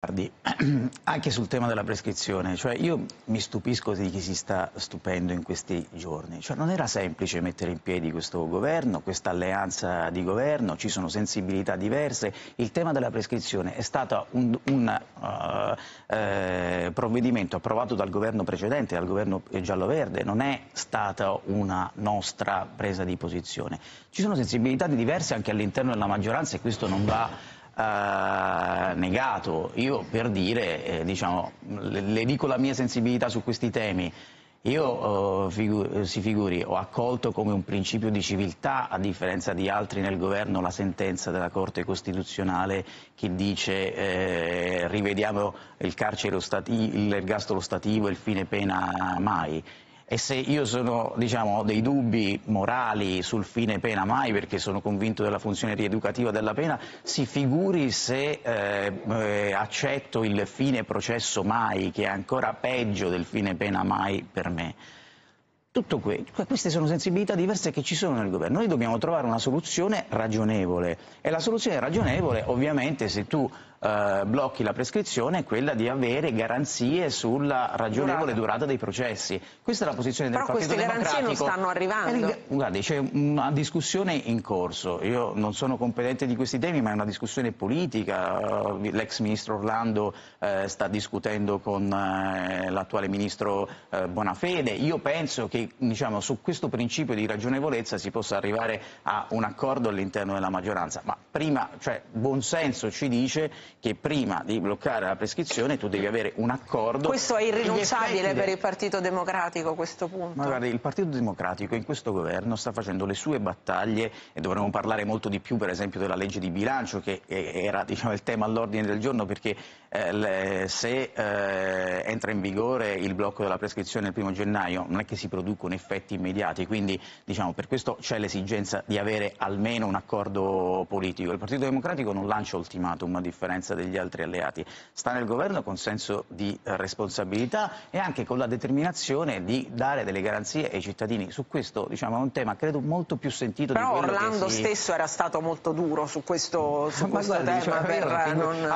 Anche sul tema della prescrizione, cioè io mi stupisco di chi si sta stupendo in questi giorni. Cioè non era semplice mettere in piedi questo governo, questa alleanza di governo, ci sono sensibilità diverse. Il tema della prescrizione è stato un, un uh, eh, provvedimento approvato dal governo precedente, dal governo giallo-verde, non è stata una nostra presa di posizione. Ci sono sensibilità diverse anche all'interno della maggioranza e questo non va eh, negato. Io per dire, eh, diciamo, le, le, dico la mia sensibilità su questi temi. Io, eh, figu si figuri, ho accolto come un principio di civiltà, a differenza di altri nel governo, la sentenza della Corte Costituzionale che dice eh, rivediamo il carcere l'ergastolo stativo e il fine pena mai e se io sono, diciamo, ho dei dubbi morali sul fine pena mai perché sono convinto della funzione rieducativa della pena, si figuri se eh, eh, accetto il fine processo mai che è ancora peggio del fine pena mai per me. Tutto que queste sono sensibilità diverse che ci sono nel governo. Noi dobbiamo trovare una soluzione ragionevole e la soluzione ragionevole ovviamente se tu eh, blocchi la prescrizione è quella di avere garanzie sulla ragionevole durata, durata dei processi. Questa è la posizione Però del Partito Democratico. Però queste garanzie non stanno arrivando. Guardi, c'è una discussione in corso. Io non sono competente di questi temi, ma è una discussione politica. L'ex ministro Orlando eh, sta discutendo con eh, l'attuale ministro eh, Bonafede. Io penso che diciamo, su questo principio di ragionevolezza si possa arrivare a un accordo all'interno della maggioranza, ma prima, cioè, buon senso ci dice che prima di bloccare la prescrizione tu devi avere un accordo. Questo è irrinunciabile per il Partito Democratico a questo punto? Ma guardi, il Partito Democratico in questo governo sta facendo le sue battaglie e dovremmo parlare molto di più per esempio della legge di bilancio che era diciamo, il tema all'ordine del giorno perché eh, le, se eh, entra in vigore il blocco della prescrizione il primo gennaio non è che si produce producono effetti immediati, quindi diciamo, per questo c'è l'esigenza di avere almeno un accordo politico. Il Partito Democratico non lancia ultimatum a differenza degli altri alleati, sta nel governo con senso di responsabilità e anche con la determinazione di dare delle garanzie ai cittadini. Su questo diciamo, è un tema credo molto più sentito Però di quello Orlando si... stesso era stato molto duro su questo, su questo guardi, tema. Cioè, per non...